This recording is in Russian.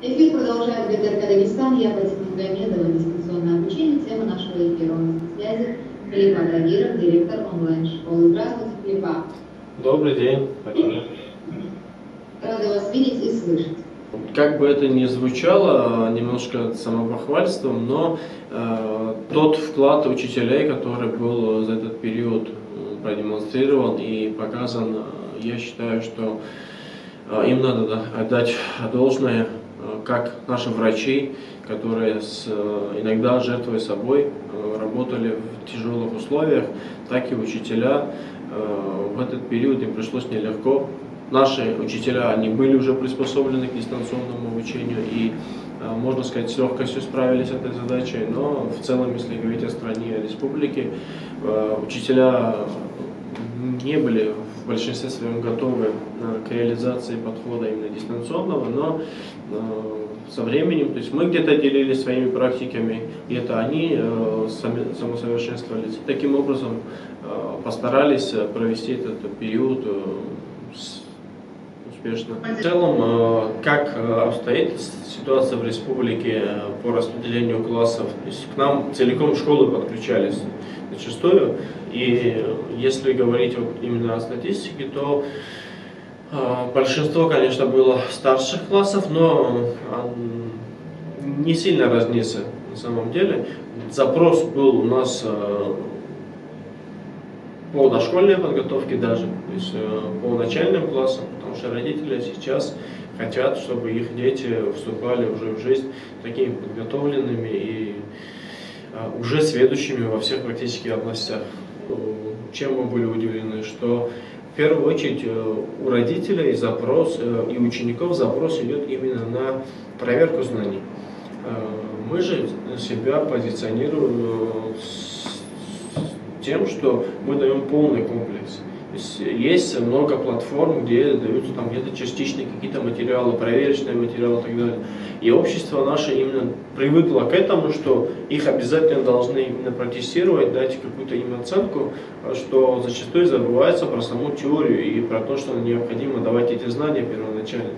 Эфир продолжает ГТРК Дагестан. Я Фатима Гамедова, дистанционное обучение. Тема нашего эфира на связи Филипп Агадиров, директор онлайн-школы. Здравствуйте, Филиппа. Добрый день, Фатима. Рада вас видеть и слышать. Как бы это ни звучало, немножко самопохвальством, но э, тот вклад учителей, который был за этот период э, продемонстрирован и показан, э, я считаю, что э, им надо да, отдать должное, как наши врачи, которые с, э, иногда жертвой собой э, работали в тяжелых условиях, так и учителя. Э, в этот период им пришлось нелегко, наши учителя, они были уже приспособлены к дистанционному обучению и, э, можно сказать, с легкостью справились с этой задачей, но в целом, если говорить о стране, о республике, э, учителя не были в большинстве своем готовы э, к реализации подхода именно дистанционного, но со временем, то есть мы где-то делились своими практиками, где-то они сами, самосовершенствовались. Таким образом постарались провести этот период успешно. В целом, э, как э, обстоит ситуация в республике э, по распределению классов? То есть к нам целиком школы подключались зачастую. И если говорить именно о статистике, то большинство, конечно, было старших классов, но не сильно разнится на самом деле. Запрос был у нас по дошкольной подготовке даже, то есть по начальным классам, потому что родители сейчас хотят, чтобы их дети вступали уже в жизнь такими подготовленными и а, уже сведущими во всех практически областях. Чем мы были удивлены, что в первую очередь э, у родителей запрос э, и учеников запрос идет именно на проверку знаний. Э, мы же себя позиционируем с тем, что мы даем полный комплекс. Есть, есть много платформ, где даются там где-то частичные какие-то материалы, проверочные материалы и так далее. И общество наше именно привыкло к этому, что их обязательно должны именно протестировать, дать какую-то им оценку, что зачастую забывается про саму теорию и про то, что необходимо давать эти знания первоначально.